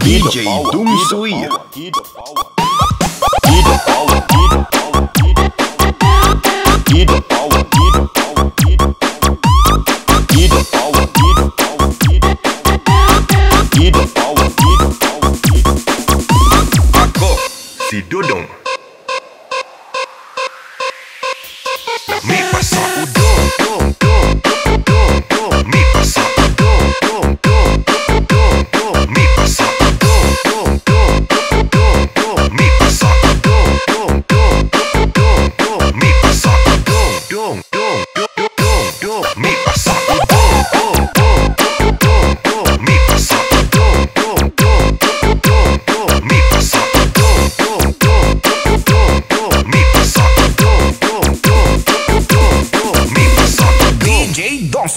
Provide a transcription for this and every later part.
DJ Doom Sui. Si Dodong.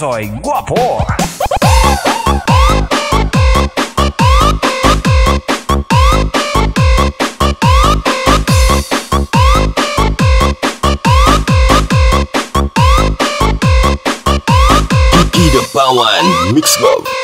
soy guapo. Pawan Mixbox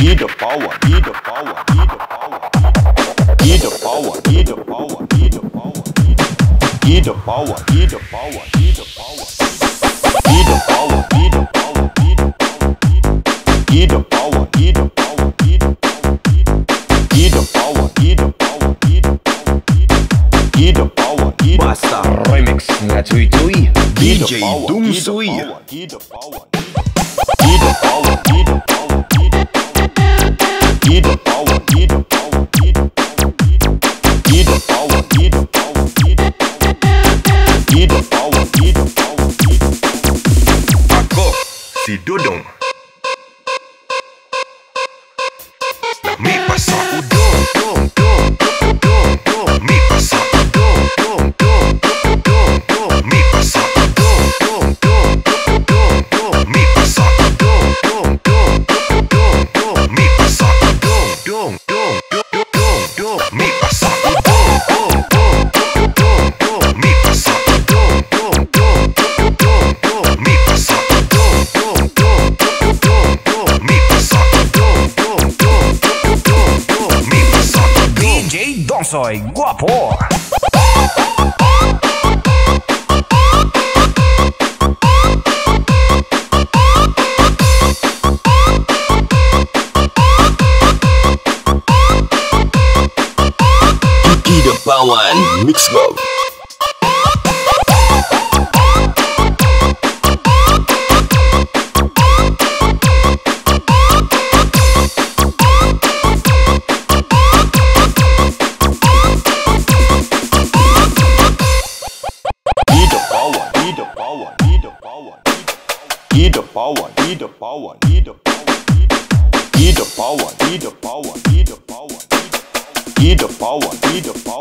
need the power, need the power, need the power, need the power, need the power, need the power, need the power, need the power, need the power, need the power, need the power, need the power, need the power, need the power, need the power, need the power, need the power, need the power, need the power, need the Basta remix na Tui Tui Need the DJ power, Dum need the power, Need the power, need the power, need the power, si dudung Let me pass out soy guapo. Pawan Mix Club. Need the power, need the power, need the power, need the power, need the power, need the power, need the power, need the power, need the power,